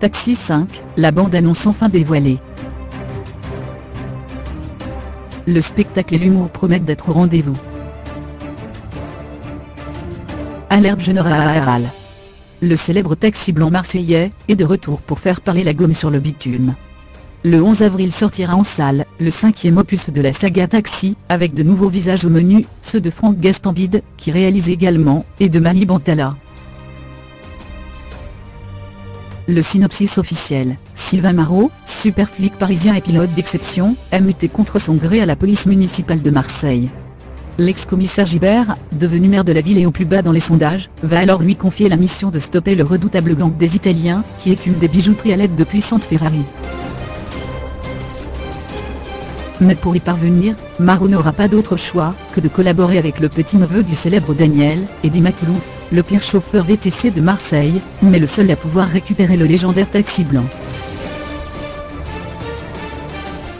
Taxi 5, la bande-annonce enfin dévoilée. Le spectacle et l'humour promettent d'être au rendez-vous. Alerte générale. Le célèbre taxi blanc marseillais est de retour pour faire parler la gomme sur le bitume. Le 11 avril sortira en salle, le cinquième opus de la saga Taxi, avec de nouveaux visages au menu, ceux de Franck Gastambide, qui réalise également, et de Mali Bantala. Le synopsis officiel, Sylvain Marot, super flic parisien et pilote d'exception, a muté contre son gré à la police municipale de Marseille. L'ex-commissaire Gibert, devenu maire de la ville et au plus bas dans les sondages, va alors lui confier la mission de stopper le redoutable gang des Italiens, qui écume des bijouteries à l'aide de puissantes Ferrari. Mais pour y parvenir, Marot n'aura pas d'autre choix que de collaborer avec le petit-neveu du célèbre Daniel, Eddie Maclou, le pire chauffeur VTC de Marseille, mais le seul à pouvoir récupérer le légendaire taxi blanc.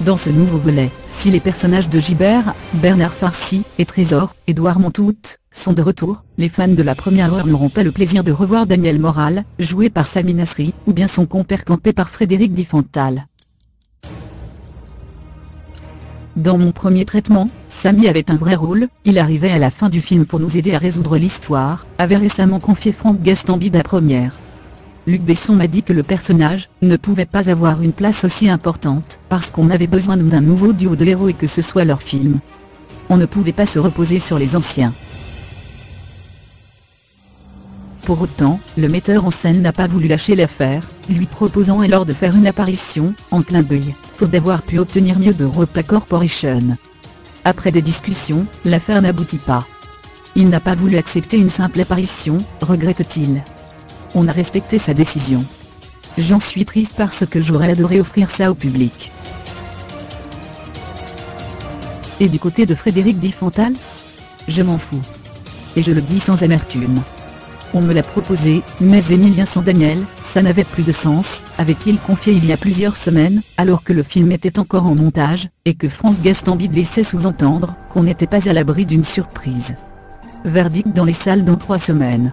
Dans ce nouveau volet, si les personnages de Gibert, Bernard Farcy et Trésor, Édouard Montout, sont de retour, les fans de la première heure n'auront pas le plaisir de revoir Daniel Moral, joué par Sami Nasri, ou bien son compère campé par Frédéric Diffental. Dans mon premier traitement, Samy avait un vrai rôle, il arrivait à la fin du film pour nous aider à résoudre l'histoire, avait récemment confié Franck Gastambide à première. Luc Besson m'a dit que le personnage ne pouvait pas avoir une place aussi importante, parce qu'on avait besoin d'un nouveau duo de héros et que ce soit leur film. On ne pouvait pas se reposer sur les anciens. Pour autant, le metteur en scène n'a pas voulu lâcher l'affaire, lui proposant alors de faire une apparition, en plein d'œil, faute d'avoir pu obtenir mieux de Repas Corporation. Après des discussions, l'affaire n'aboutit pas. Il n'a pas voulu accepter une simple apparition, regrette-t-il. On a respecté sa décision. J'en suis triste parce que j'aurais adoré offrir ça au public. Et du côté de Frédéric Diffental? Je m'en fous. Et je le dis sans amertume. On me l'a proposé, mais Émilien sans Daniel, ça n'avait plus de sens, avait-il confié il y a plusieurs semaines, alors que le film était encore en montage, et que Franck Gastambide laissait sous-entendre qu'on n'était pas à l'abri d'une surprise. Verdict dans les salles dans trois semaines.